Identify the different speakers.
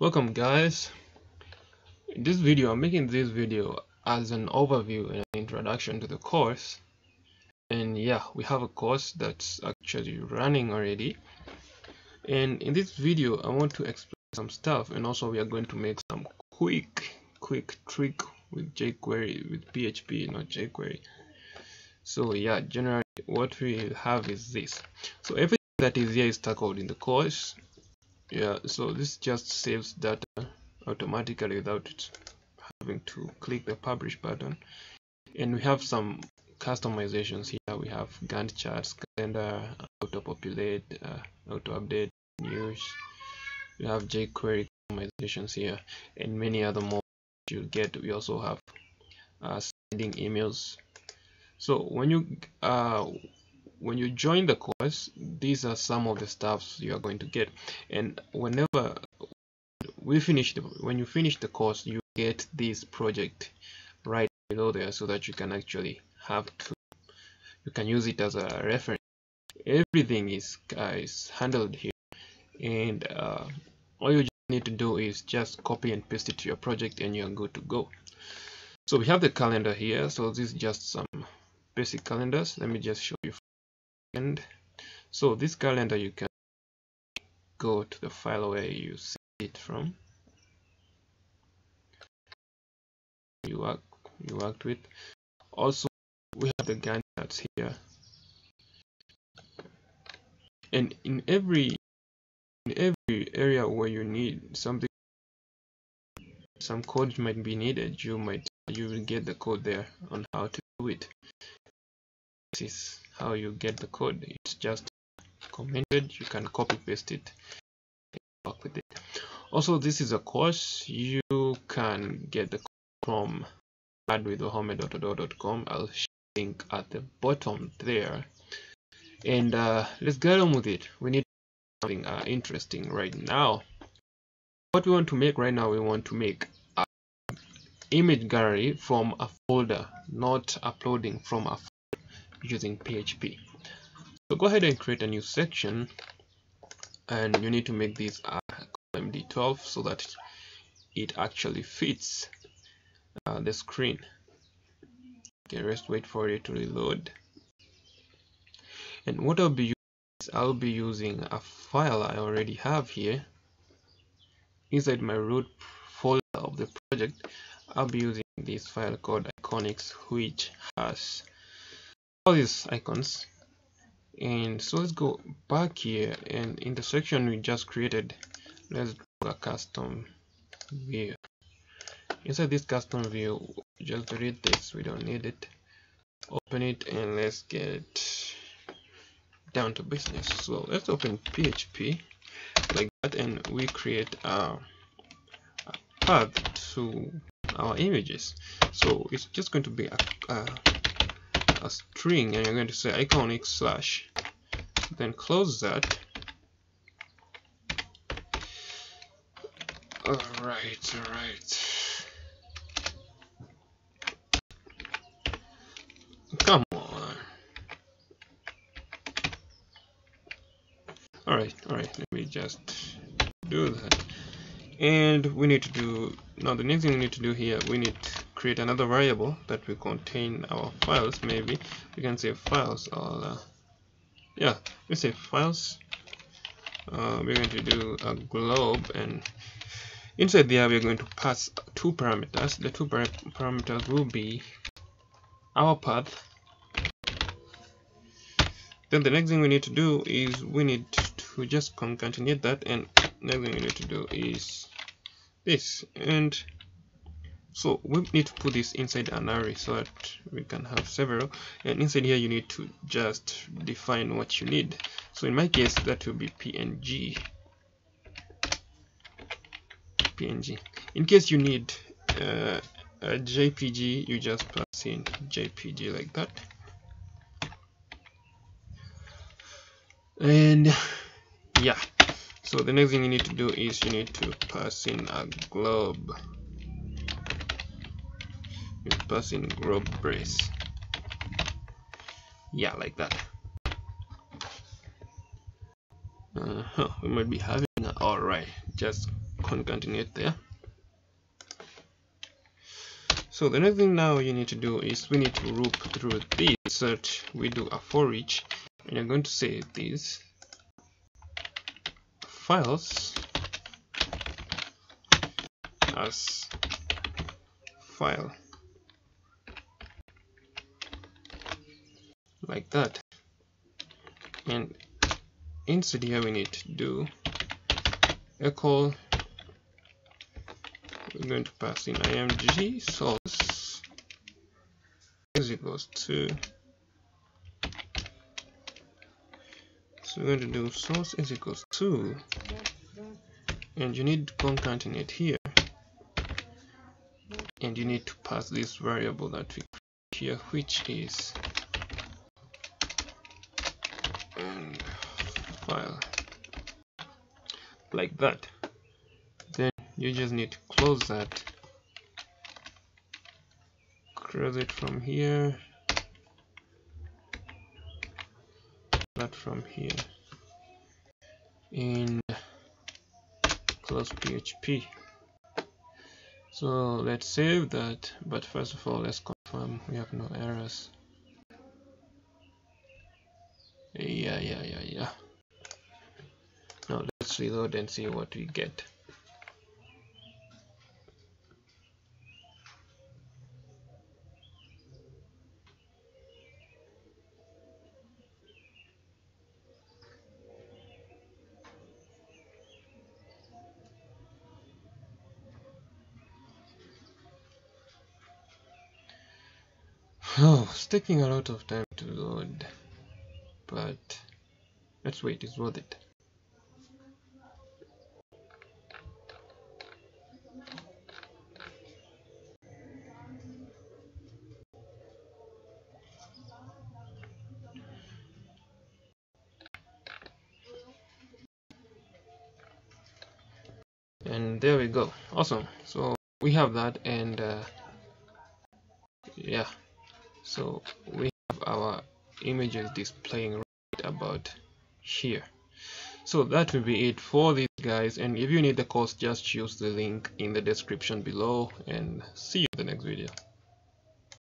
Speaker 1: welcome guys. In this video i'm making this video as an overview and an introduction to the course. And yeah we have a course that's actually running already. And in this video i want to explain some stuff and also we are going to make some quick quick trick with jQuery with PHP not jQuery. So yeah generally what we have is this. So everything that is here is tackled in the course yeah so this just saves data automatically without having to click the publish button. And we have some customizations here. We have Gantt charts calendar auto populate uh, auto update news. We have jQuery customizations here and many other more you get. We also have uh, sending emails. So when you uh, when you join the course these are some of the stuffs you are going to get. And whenever we finish the when you finish the course you get this project right below there so that you can actually have to you can use it as a reference. Everything is is handled here. And uh, all you need to do is just copy and paste it to your project and you're good to go. So we have the calendar here. So this is just some basic calendars. Let me just show and so this calendar you can go to the file where you see it from. You work you worked with. Also we have the Gantt charts here. And in every in every area where you need something some code might be needed. You might you will get the code there on how to do it. This is how you get the code. It's just commented. You can copy paste it. Work with it. Also this is a course. You can get the from radwithwahome.com i'll link at the bottom there. And uh, let's get on with it. We need something uh, interesting right now. What we want to make right now we want to make image gallery from a folder not uploading from a using PHP. So go ahead and create a new section and you need to make this uh, MD12 so that it actually fits uh, the screen. Okay, just wait for it to reload. And what I'll be using I'll be using a file I already have here inside my root folder of the project. I'll be using this file called iconics which has all these icons. And so let's go back here and in the section we just created let's draw a custom view. Inside this custom view just delete this we don't need it. Open it and let's get down to business. So let's open php like that and we create a, a path to our images. So it's just going to be a, a a string and you're going to say iconic slash then close that. Alright alright. Come on. Alright alright let me just do that. And we need to do now the next thing we need to do here we need create another variable that will contain our files. Maybe we can say files or uh, yeah we say files. Uh, we're going to do a globe and inside there we're going to pass two parameters. The two par parameters will be our path. Then the next thing we need to do is we need to just concatenate that and next thing we need to do is this. And so we need to put this inside an array so that we can have several. And inside here you need to just define what you need. So in my case that will be png png in case you need uh, a jpg you just pass in jpg like that. And yeah. So the next thing you need to do is you need to pass in a globe you pass in globe brace. Yeah like that. Uh -huh. we might be having all right just concatenate there. So the next thing now you need to do is we need to loop through this search we do a for each and you're going to say these files as file like that. And inside here we need to do echo we're going to pass in img source. Is equals to. So we're going to do source is equals to. And you need to concatenate here. And you need to pass this variable that we here which is and file like that. Then you just need to close that. Close it from here. That from here. And close php so let's save that but first of all let's confirm we have no errors. Yeah yeah yeah yeah reload and see what we get Oh, it's taking a lot of time to load, but let's wait, it's worth it. And there we go, awesome. So we have that and uh, yeah. So we have our images displaying right about here. So that will be it for these guys. And if you need the course just use the link in the description below. And see you in the next video